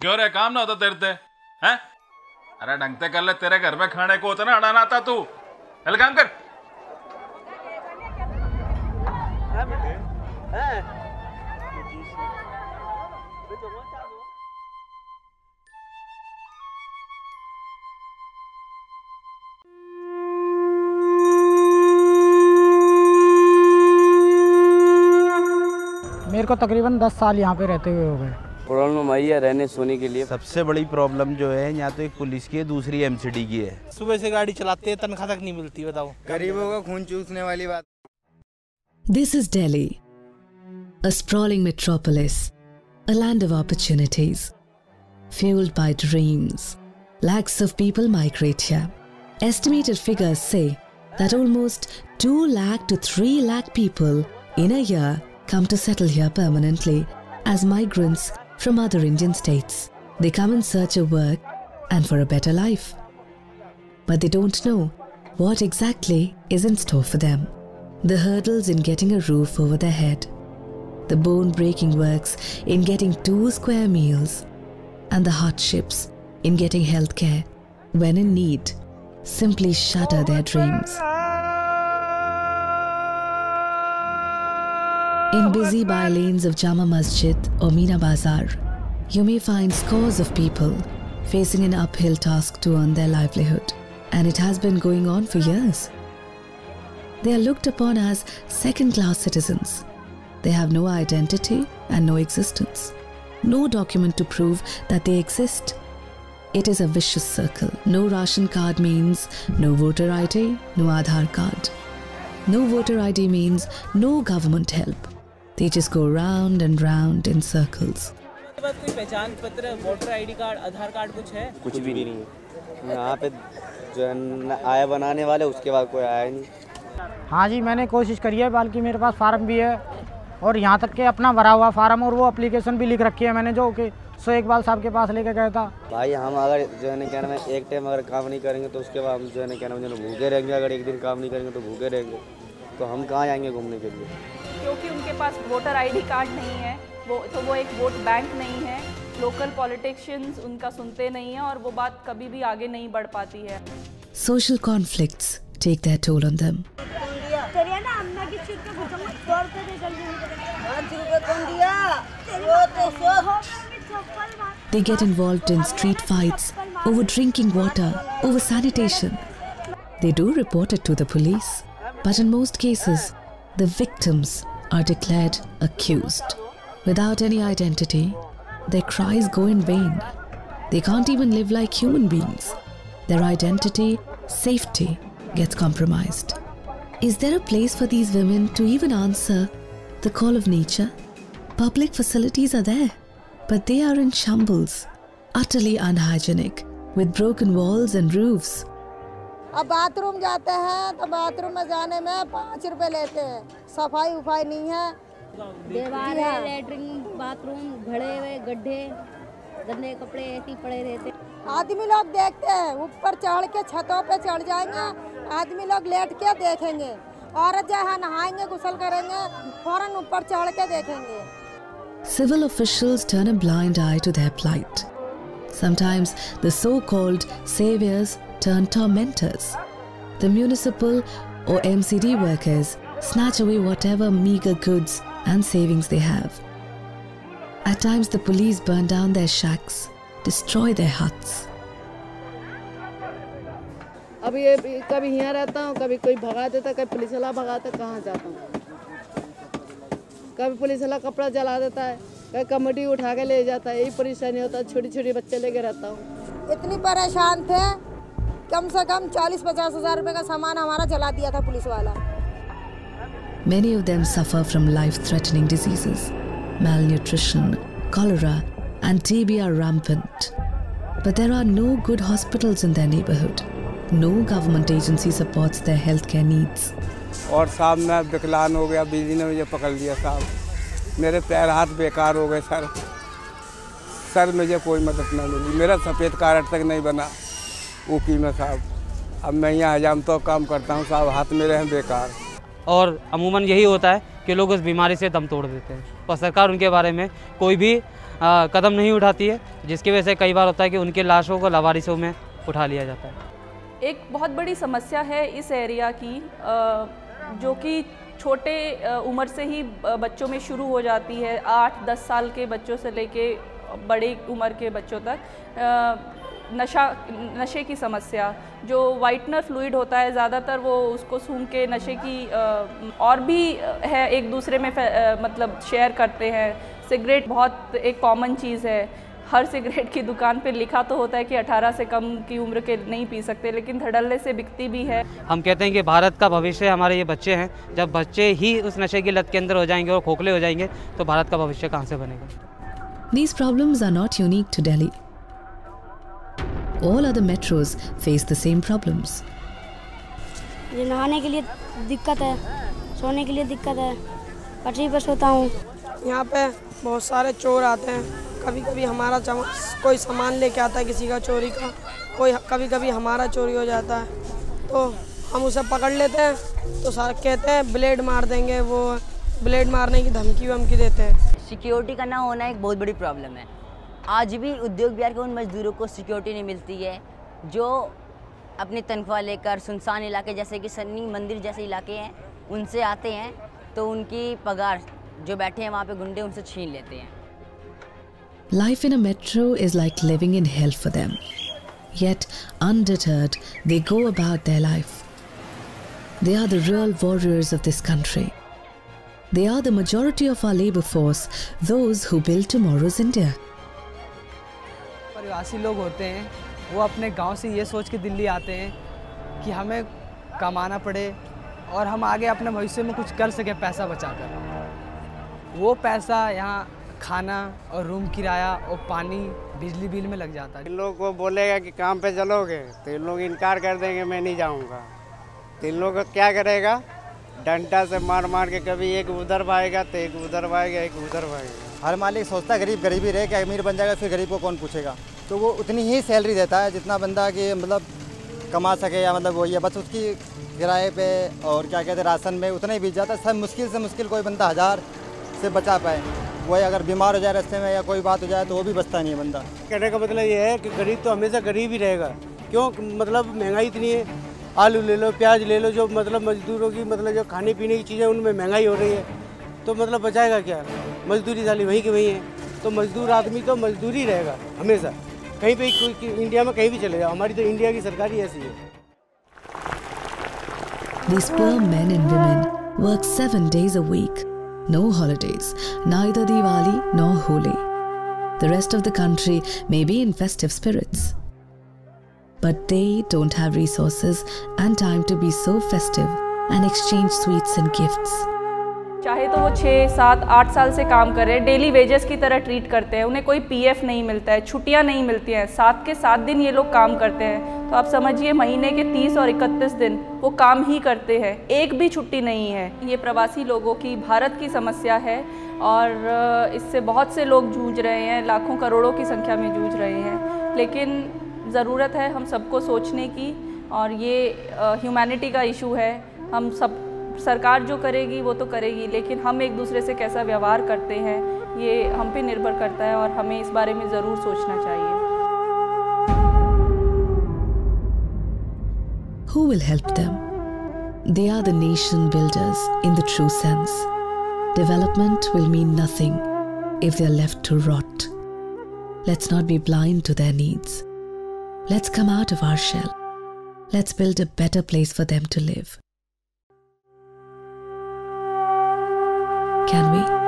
क्यों रे? काम ना होता तेरे ते, हैं? अरे ढंग से कर ले, तेरे घर में खाने को होता ना अड़ाना आता तू। चल काम कर। मेरे को तकरीबन दस साल यहाँ पे रहते हुए हो गए। प्रॉब्लम आई है रहने सोने के लिए सबसे बड़ी प्रॉब्लम जो है यहाँ तो एक पुलिस की है दूसरी एमसीडी की है सुबह से गाड़ी चलाते हैं तनख्वाह तक नहीं मिलती बताओ गरीबों का खून चूसने वाली बात This is Delhi, a sprawling metropolis, a land of opportunities. Fueled by dreams, lakhs of people migrate here. Estimated figures say that almost 2 lakh to 3 lakh people in a year come to settle here permanently as migrants from other Indian states. They come in search of work and for a better life. But they don't know what exactly is in store for them the hurdles in getting a roof over their head, the bone breaking works in getting two square meals, and the hardships in getting healthcare when in need simply shatter their dreams. In busy by lanes of Jama Masjid or Meena Bazar, you may find scores of people facing an uphill task to earn their livelihood, and it has been going on for years. They are looked upon as second class citizens. They have no identity and no existence, no document to prove that they exist. It is a vicious circle. No ration card means no voter ID, no Aadhaar card. No voter ID means no government help. They just go round and round in circles. कोई पहचान पत्र voter ID card Aadhaar card कुछ है? कुछ भी नहीं है। यहाँ पे जो है आया बनाने वाले उसके बाद कोई आया नहीं। हाँ जी मैंने कोशिश करी है बल्कि मेरे पास फार्म भी है और यहाँ तक के अपना भरा हुआ फार्म और वो एप्लीकेशन भी लिख रखी है मैंने जो कि सो इकबाल साहब के पास लेके गया था। भाई हम अगर जो है ना क्या नाम एक टाइम अगर काम नहीं करेंगे तो उसके बाद हम जो है ना क्या नाम है जो है ना भूखे रहेंगे। अगर एक दिन काम नहीं करेंगे तो भूखे रहेंगे। तो हम कहाँ जाएँगे घूमने के लिए? क्योंकि उनके पास वोटर आईडी कार्ड नहीं है वो तो वो एक वोट बैंक नहीं है लोकल पॉलिटिशियंस उनका सुनते नहीं हैं और वो बात कभी भी आगे नहीं बढ़ पाती है Social conflicts take their toll on them. They get involved in street fights over drinking water, over sanitation. They do report it to the police, but in most cases, the victims are declared accused. Without any identity, their cries go in vain. They can't even live like human beings. Their identity, safety gets compromised. Is there a place for these women to even answer the call of nature? Public facilities are there, but they are in shambles, utterly unhygienic, with broken walls and roofs. अब bathroom जाते हैं तो bathroom में जाने में पाँच रुपए लेते हैं सफ़ाई उफाई नहीं है दीवारें लेटरिन बाथरूम घड़े हुए गड्ढे गंदे कपड़े ऐसे पड़े रहते आदमी लोग देखते हैं ऊपर चढ़ के छतों पे चढ़ जाएँगे आदमी लोग लेट के देखेंगे औरत जो है नहाएँगे गुसल करेंगे फ़ौरन ऊपर चढ़ के देखेंगे Civil officials turn a blind eye to their plight. Sometimes the so called saviors turn tormentors. The municipal or MCD workers snatch away whatever meager goods and savings they have. At times, the police burn down their shacks, destroy their huts. अब ये कभी यहाँ रहता हूँ कभी कोई भगा देता कभी पुलिस वाला भगाता कहाँ जाता हूँ कभी पुलिस वाला कपड़ा जला देता है कभी कमेटी उठा के ले जाता है यही परेशानी होता है छोटी छोटी बच्चे लेके रहता हूँ इतनी परेशान थे कम से कम चालीस पचास हज़ार रुपए का सामान हमारा जला दिया था पुलिस वाला Many of them suffer from life threatening diseases. Malnutrition, cholera, and TB are rampant. But there are no good hospitals in their neighborhood. No government agency supports their healthcare needs. और साहब मैं विकलांग हो गया बिजली ने मुझे पकड़ लिया साहब मेरे पैर हाथ बेकार हो गए सर सर मुझे कोई मदद नहीं मिली मेरा सफ़ेद कार्ड तक नहीं बना ऊपी में साहब अब मैं यहाँ हजाम तो काम करता हूँ साहब हाथ मेरे हैं बेकार और अमूमन यही होता है कि लोग उस बीमारी से दम तोड़ देते हैं। और सरकार उनके बारे में कोई भी आ, कदम नहीं उठाती है जिसकी वजह से कई बार होता है कि उनके लाशों को लवारिसों में उठा लिया जाता है। एक बहुत बड़ी समस्या है इस एरिया की अ, जो कि छोटे उम्र से ही बच्चों में शुरू हो जाती है। आठ दस साल के बच्चों से लेके बड़े उम्र के बच्चों तक नशा नशे की समस्या जो वाइटनर फ्लूड होता है ज़्यादातर वो उसको सूंघ के नशे की और भी है एक दूसरे में मतलब शेयर करते हैं। सिगरेट बहुत एक कॉमन चीज़ है। हर सिगरेट की दुकान पे लिखा तो होता है कि 18 से कम की उम्र के नहीं पी सकते लेकिन धड़ल्ले से बिकती भी है। हम कहते हैं कि भारत का भविष्य हमारे ये बच्चे हैं जब बच्चे ही उस नशे की लत के अंदर हो जाएँगे और खोखले हो जाएँगे तो भारत का भविष्य कहाँ से बनेगा? These problems are not unique to Delhi. All other metros face the same problems. ये नहाने के लिए दिक्कत है सोने के लिए दिक्कत है। पटरी पर सोता हूँ। यहाँ पे बहुत सारे चोर आते हैं। कभी कभी हमारा कोई सामान लेके आता है किसी का चोरी का। कोई कभी कभी हमारा चोरी हो जाता है। तो हम उसे पकड़ लेते हैं तो सारे कहते हैं ब्लेड मार देंगे वो। ब्लेड मारने की धमकी भी वमकी देते हैं। सिक्योरिटी का ना होना एक बहुत बड़ी प्रॉब्लम है। आज भी उद्योग बिहार के उन मजदूरों को सिक्योरिटी नहीं मिलती है, जो अपनी तनख्वाह लेकर सुनसान इलाके जैसे कि सन्नी मंदिर जैसे इलाके हैं, उनसे आते हैं तो उनकी पगार, जो बैठे हैं वहाँ पे गुंडे, उनसे छीन लेते हैं। Life in a metro is like living in hell for them yet they go about they are the real warriors of this country they are the majority of our labour force those who build tomorrow's India प्रवासी लोग होते हैं वो अपने गाँव से ये सोच के दिल्ली आते हैं कि हमें कमाना पड़े और हम आगे अपने भविष्य में कुछ कर सकें पैसा बचाकर। वो पैसा यहाँ खाना और रूम किराया और पानी बिजली बिल में लग जाता है। इन लोग को बोलेगा कि काम पे चलोगे तो इन लोग इनकार कर देंगे मैं नहीं जाऊँगा। तो इन लोग क्या करेगा? डंडा से मार मार के कभी एक उधर भागेगा तो एक उधर भागेगा एक उधर भागेगा। हर मालिक सोचता है गरीब गरीबी रहे कि अमीर बन जाएगा फिर गरीब को कौन पूछेगा? तो वो उतनी ही सैलरी देता है जितना बंदा कि मतलब कमा सके या मतलब वही है बस उसकी किराए पे और क्या कहते हैं, राशन में उतना ही बीत जाता है। सब मुश्किल से मुश्किल कोई बंदा हज़ार से बचा पाए। वही अगर बीमार हो जाए रास्ते में या कोई बात हो जाए तो वो भी बचता नहीं है बंदा। कहने का मतलब ये है कि गरीब तो हमेशा गरीब ही रहेगा। क्यों? मतलब महँगाई इतनी है। आलू ले लो, प्याज ले लो, जो मतलब मजदूरों की मतलब जो खाने पीने की चीज़ें उनमें महँगाई हो रही है। तो मतलब बचाएगा क्या? मजदूरी साली वहीं की वहीं है। तो मजदूर आदमी तो मजदूर ही रहेगा, हमेशा। कहीं पे कोई इंडिया में कहीं भी चले जाओ हमारी तो इंडिया की सरकार ही ऐसी है These poor men and women work seven days a week, no holidays, neither Diwali nor Holi. The rest of the country may be in festive spirits. But they don't have resources and time to be so festive and exchange sweets and gifts. चाहे तो वो छः सात, आठ साल से काम कर रहे हैं डेली वेजेस की तरह ट्रीट करते हैं, उन्हें कोई पीएफ नहीं मिलता है, छुट्टियाँ नहीं मिलती हैं, सात के सात दिन ये लोग काम करते हैं। तो आप समझिए, महीने के तीस और इकतीस दिन वो काम ही करते हैं, एक भी छुट्टी नहीं है। ये प्रवासी लोगों की भारत की समस्या है और इससे बहुत से लोग जूझ रहे हैं, लाखों करोड़ों की संख्या में जूझ रहे हैं। लेकिन ज़रूरत है हम सबको सोचने की और ये ह्यूमैनिटी का इशू है, हम सब सरकार जो करेगी वो तो करेगी लेकिन हम एक दूसरे से कैसा व्यवहार करते हैं ये हम पे निर्भर करता है और हमें इस बारे में ज़रूर सोचना चाहिए Who will help them? They are the nation builders in the true sense. Development will mean nothing if they are left to rot. Let's not be blind to their needs. Let's come out of our shell. Let's build a better place for them to live. Can we?